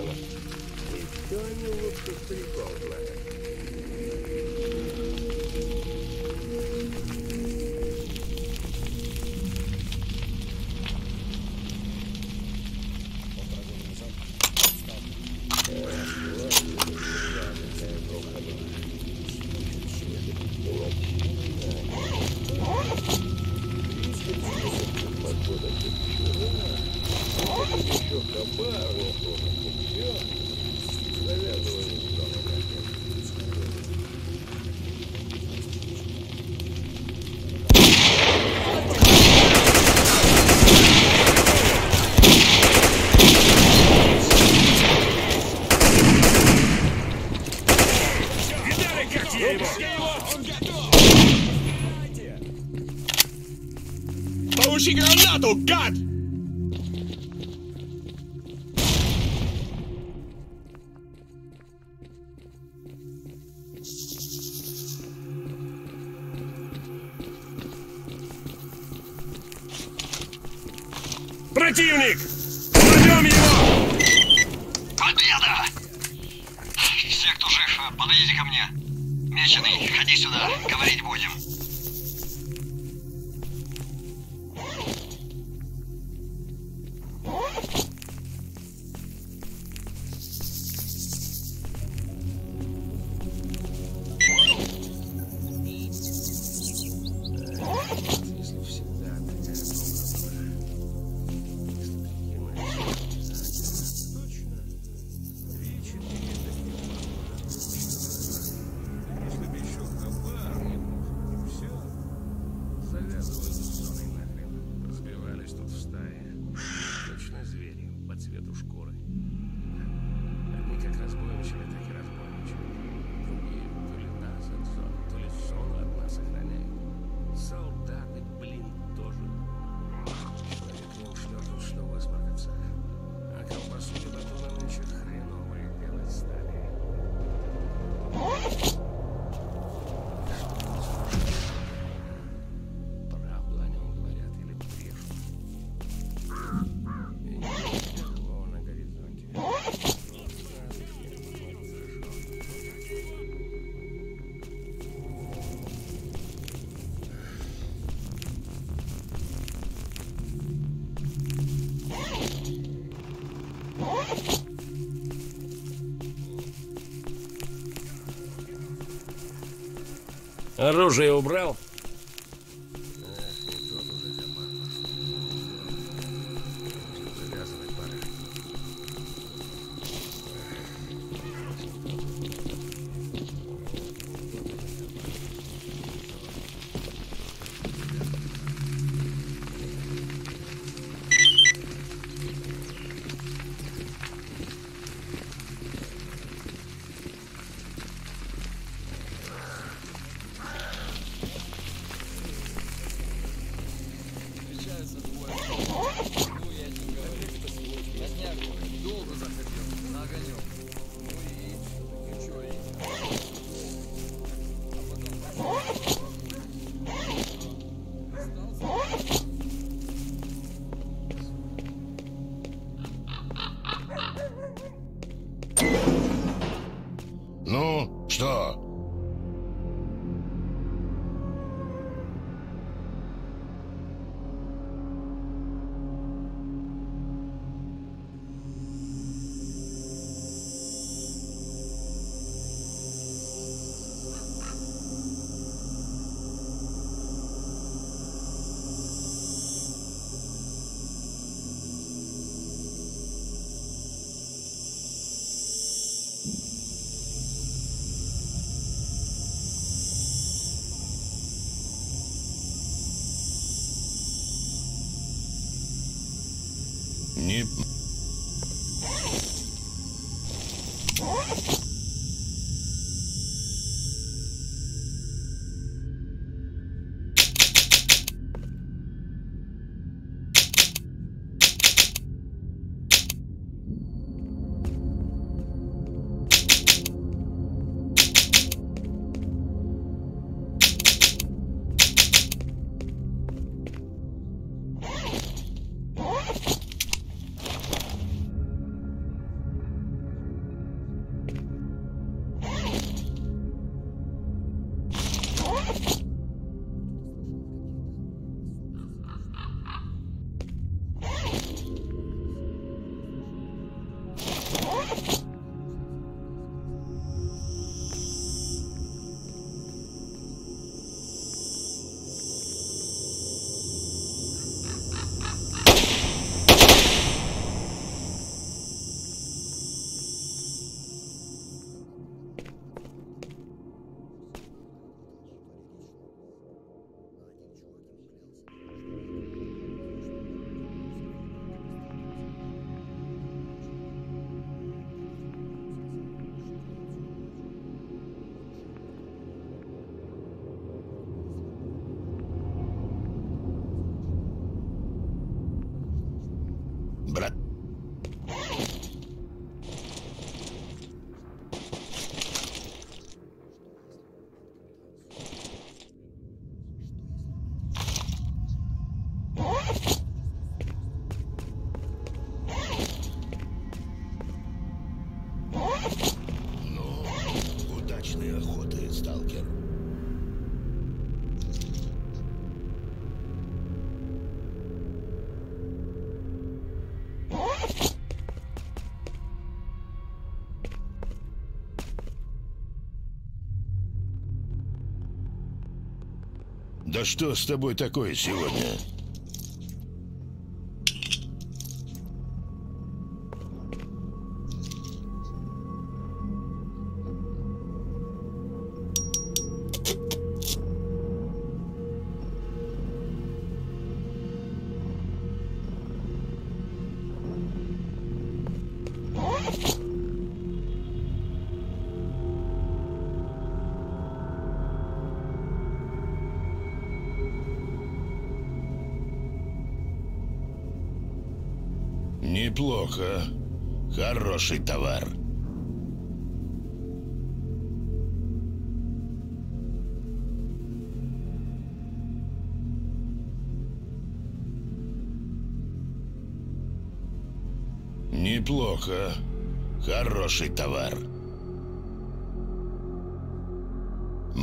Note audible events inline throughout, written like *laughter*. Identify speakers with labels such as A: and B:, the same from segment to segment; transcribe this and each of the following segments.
A: Another one. It's starting
B: to look for pretty problematic. Seattle, God! Противник! Найдем его!
C: Победа! Все, кто жив, подойдите ко мне. Меченый, ходи сюда, говорить будем.
B: Оружие убрал?
D: и Да что с тобой такое сегодня?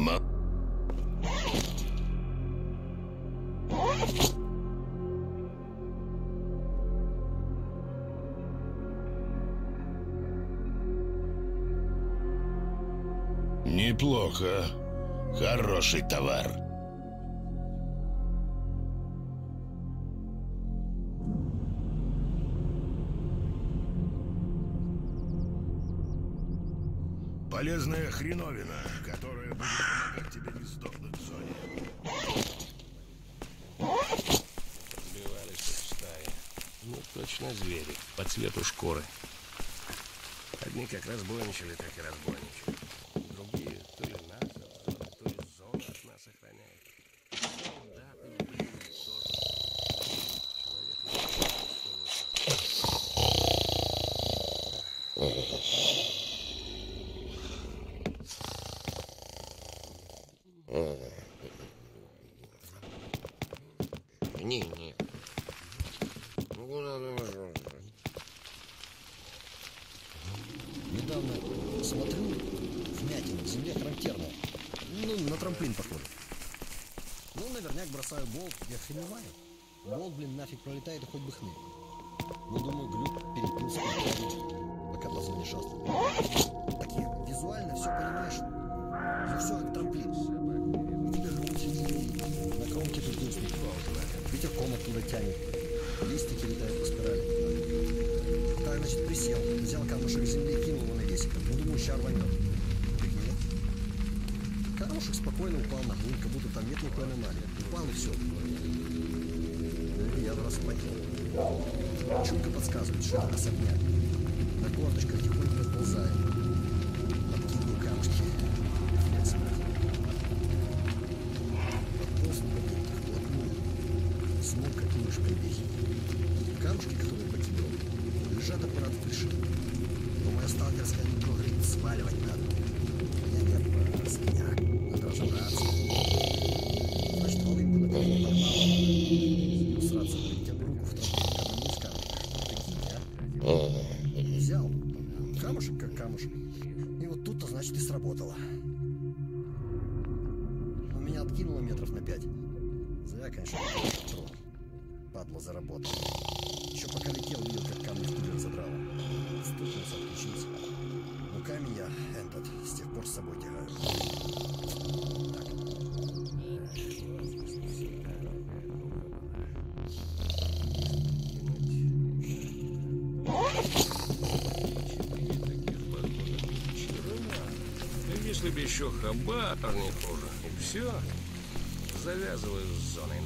D: Ма... Неплохо. Хороший товар. Полезная хреновина, которая будет помогать тебе не сдохнуть в зоне.
C: Сбивались в стае. Ну, точно звери. По цвету шкуры. Одни как разбойничали, так и разбойничали. Куда ты пошел?
E: Недавно смотрю, вмятина в земле. Ну, на трамплин похоже. Ну, наверняк бросаю болт и охреневаю. Болт, блин, нафиг пролетает и хоть бы хны. Ну, думаю, глюк перепился пока по зоне шастал. Такие, визуально все понимаешь. Ну, все как трамплин. Тебя грудь, на кромке тут густник. Ветерком оттуда тянет. Листики летают по спирали. Так, значит, присел, взял камушек земли кинул его на весиком. Ну, думаю, ща рванет. Фигня. Камушек спокойно упал на грунь, как будто там нет никакой аномалии. Упал и все. Я в раз упадил. Чуйка подсказывает, что это особняк. На корточках тихонько расползаю. Моя сталкерская говорит, сваливать надо. Я не опас, меня. Надо разобраться. Значит, волынку на голову поймал. Усраться, блин, тебя руку в траву, когда не скажешь. Прикинь, а? Взял. Камушек как камушек. И вот тут-то, значит, и сработало. У меня откинуло метров на пять. Зря, конечно, тронул. Падла заработал. Еще
C: хабар не хуже. И все. Завязываю с зоной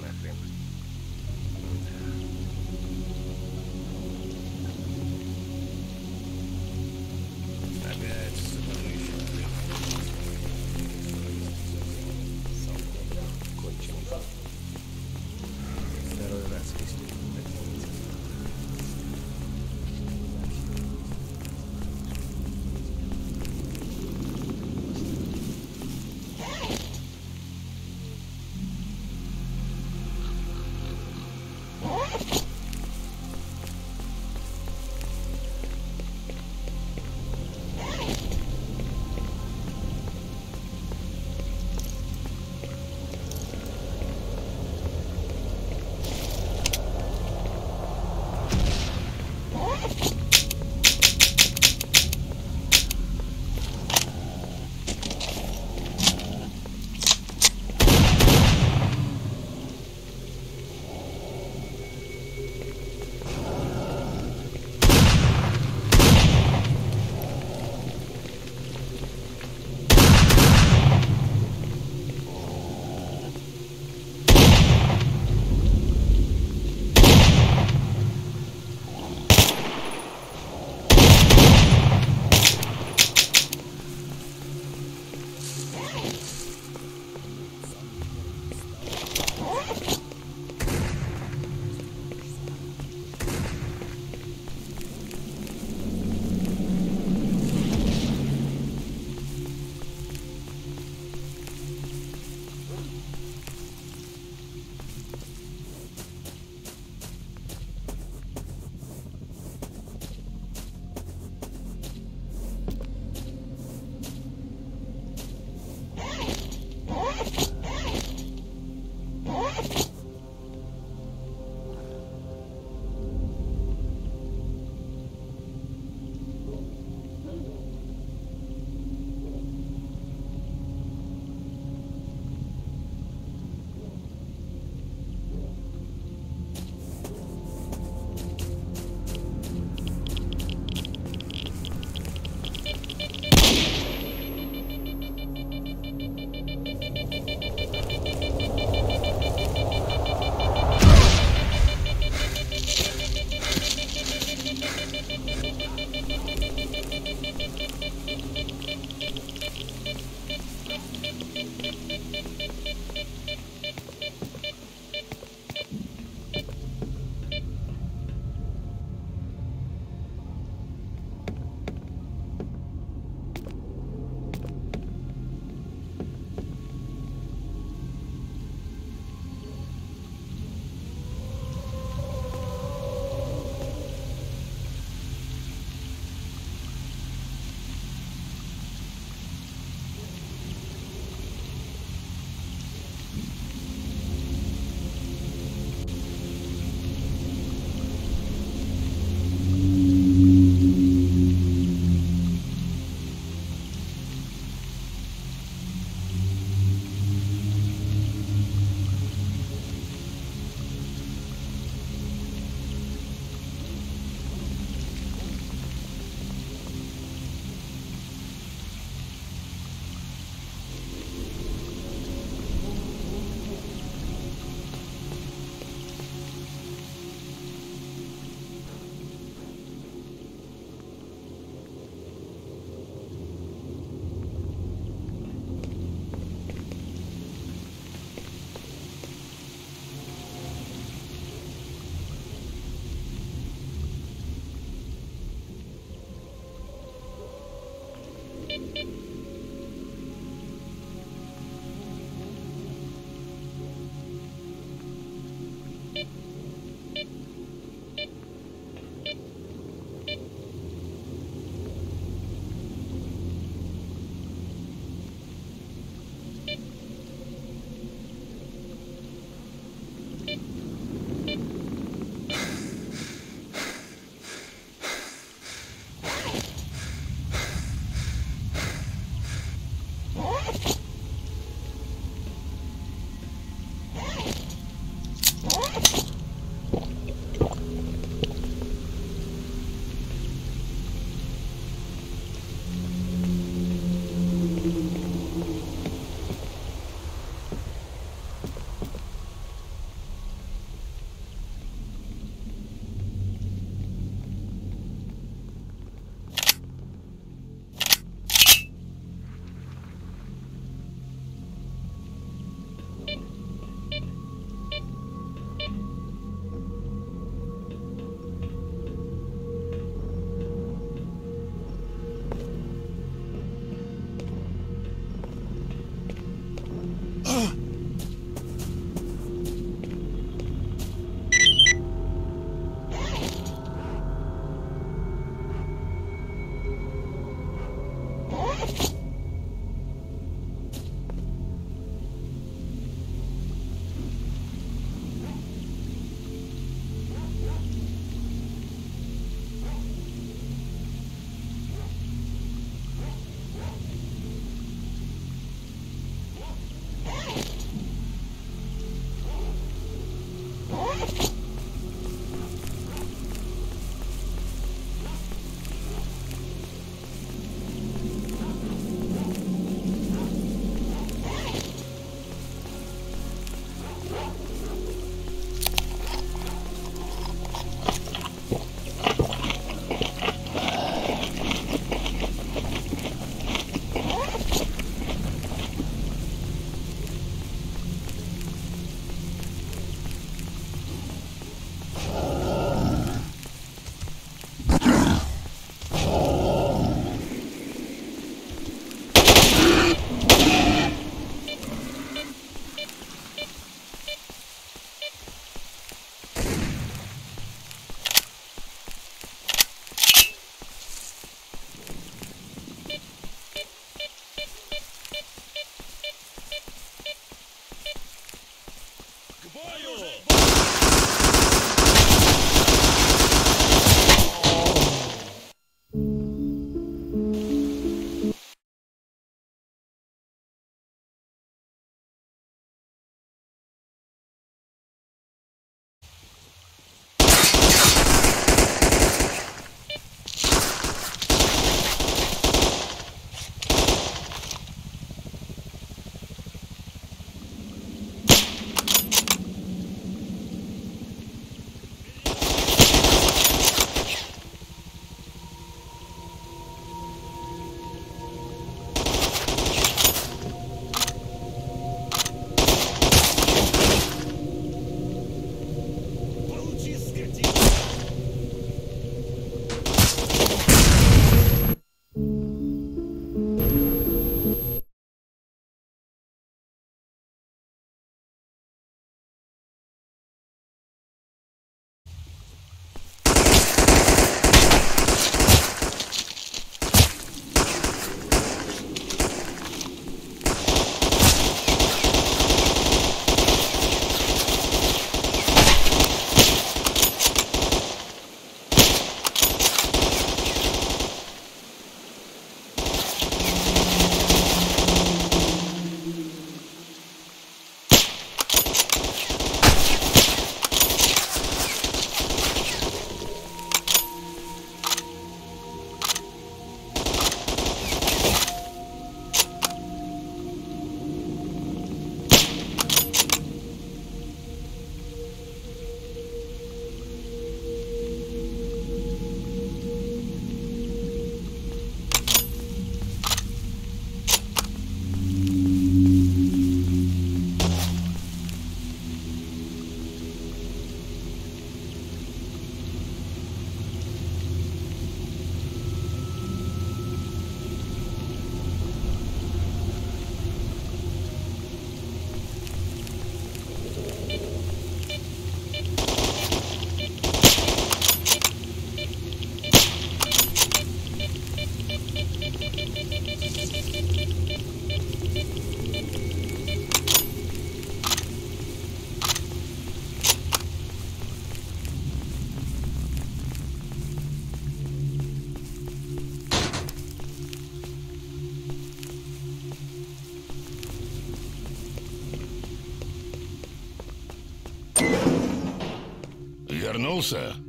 D: Tulsa.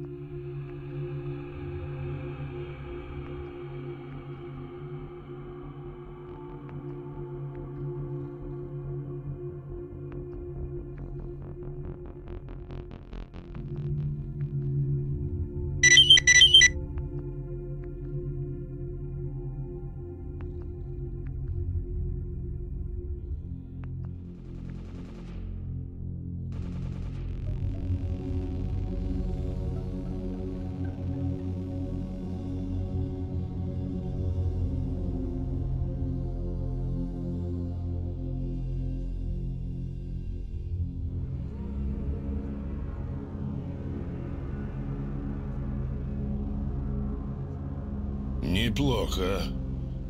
D: Неплохо.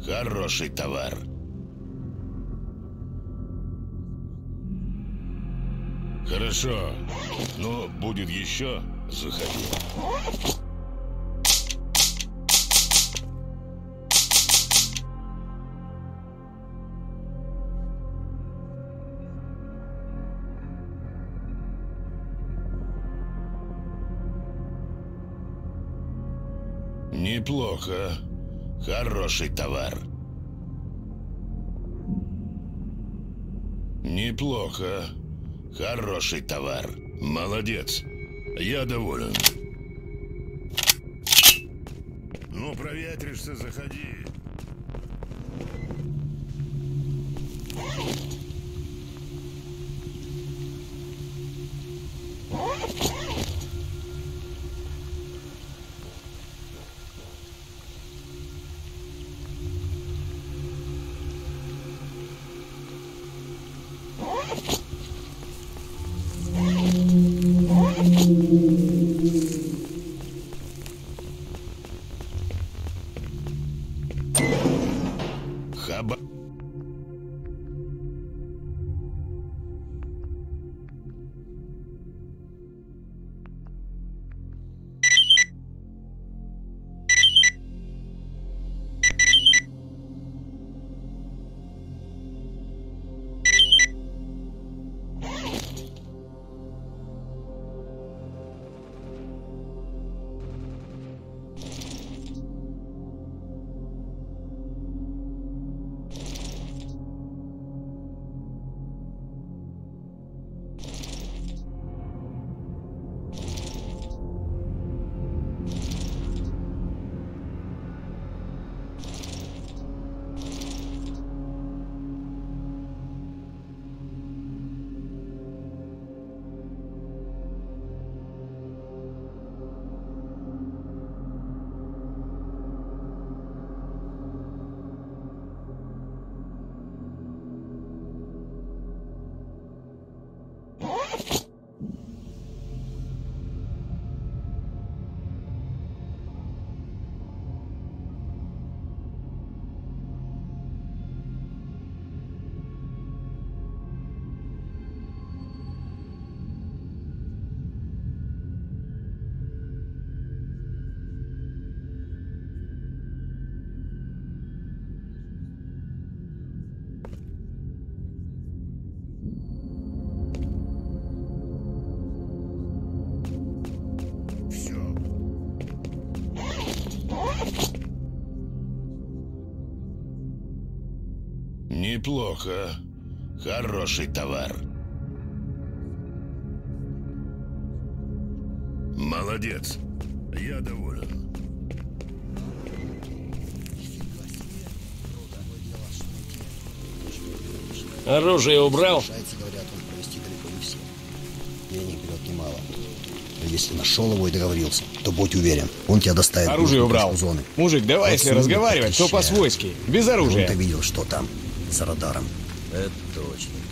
D: Хороший товар. Хорошо. Ну, будет еще, заходи. Неплохо. Хороший товар. Неплохо. Хороший товар. Молодец. Я доволен. Ну, проветришься, заходи. Неплохо. Хороший товар. Молодец. Я доволен.
B: Оружие убрал?
E: Шайцы, говорят, он провести далеко не все. Денег берет немало. Но если нашел его и договорился, то будь уверен, он тебя доставит
F: Оружие убрал.
E: зоны.
F: Мужик, давай, если
E: Отсюда
F: разговаривать, то по-свойски, без оружия.
E: Он-то видел, что там, за радаром. Это точно.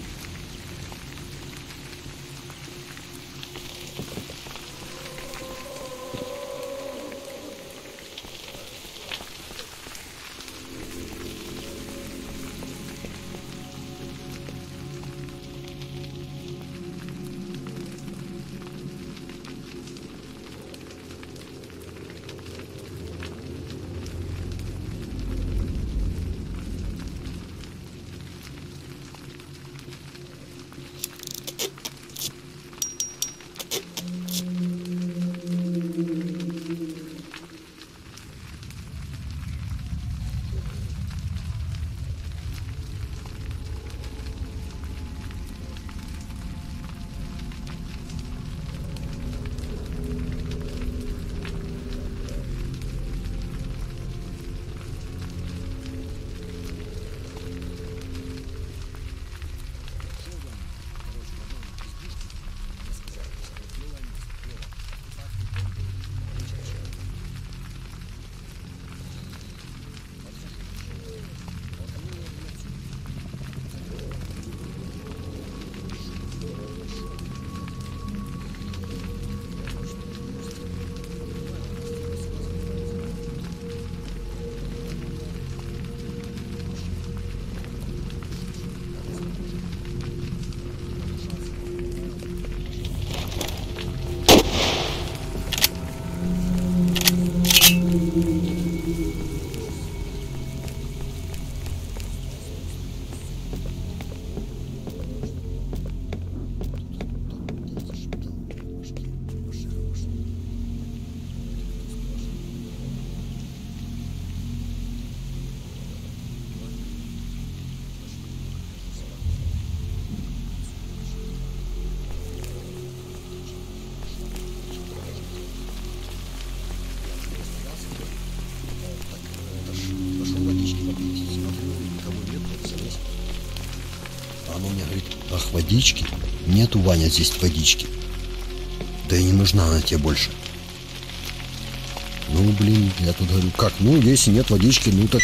E: Ах, водички? Нету, Ваня, здесь водички. Да и не нужна она тебе больше. Ну, блин, я тут говорю, как, ну, если нет водички, ну так...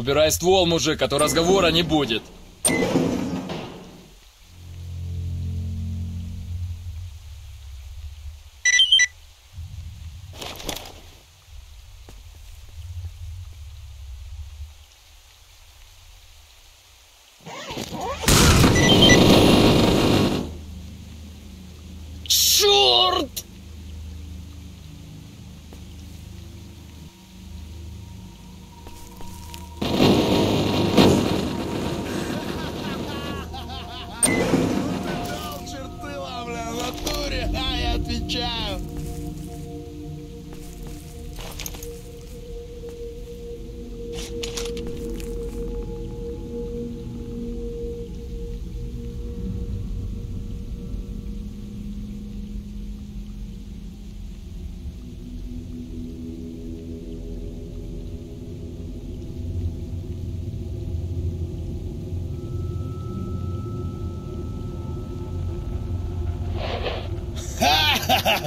F: Убирай ствол, мужик, а то разговора не будет. Черт!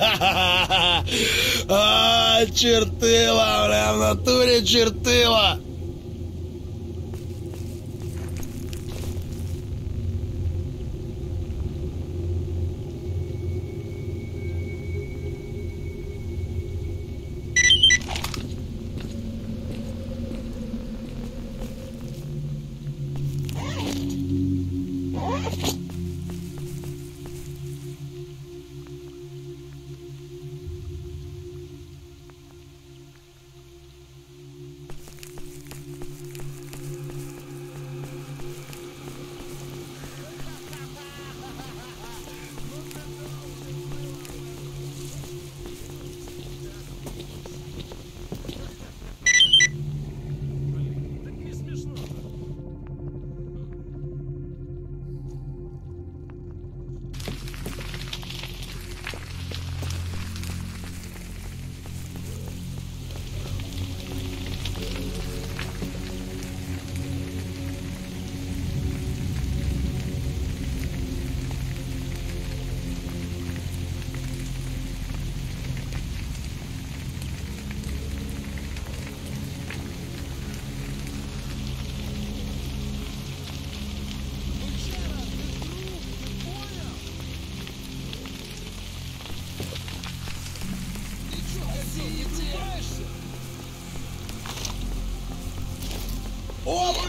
F: *laughs*
G: А, чертыла, бля, в натуре чертыла.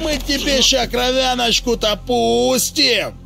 G: Мы тебе ща кровяночку-то пустим.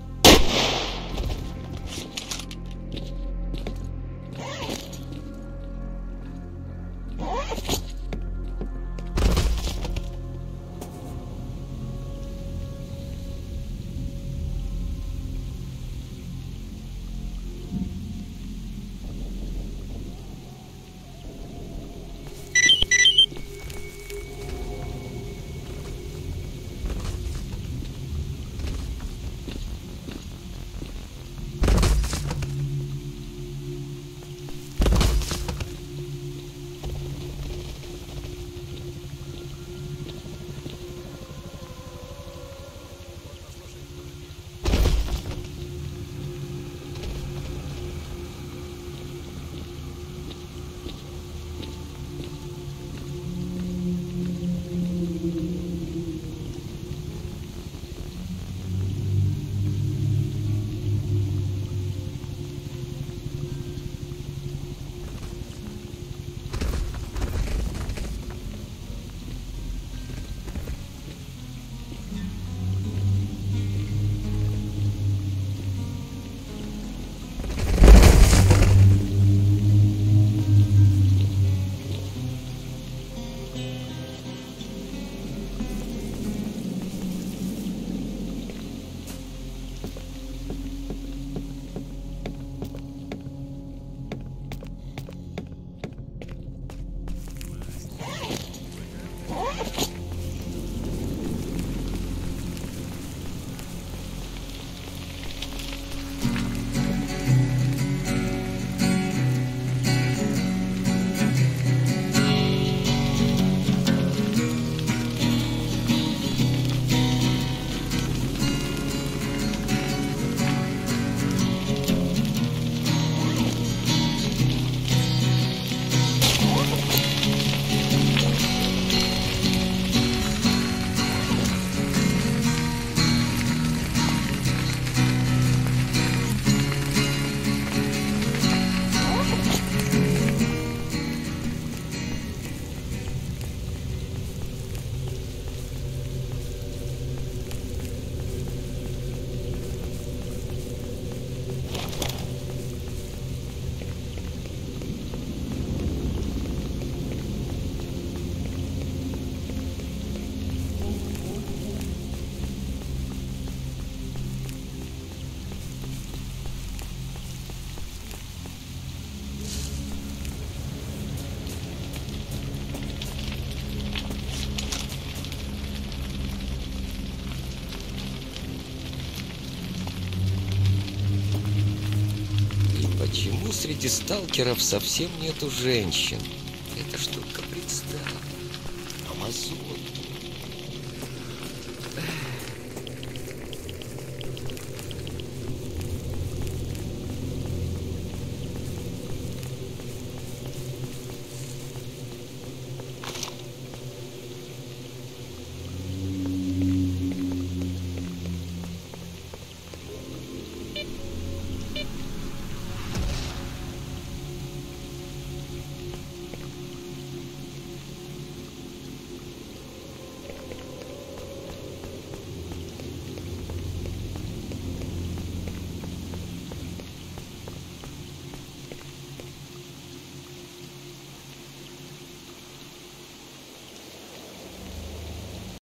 H: Среди сталкеров совсем нету женщин? Представь. Амазон.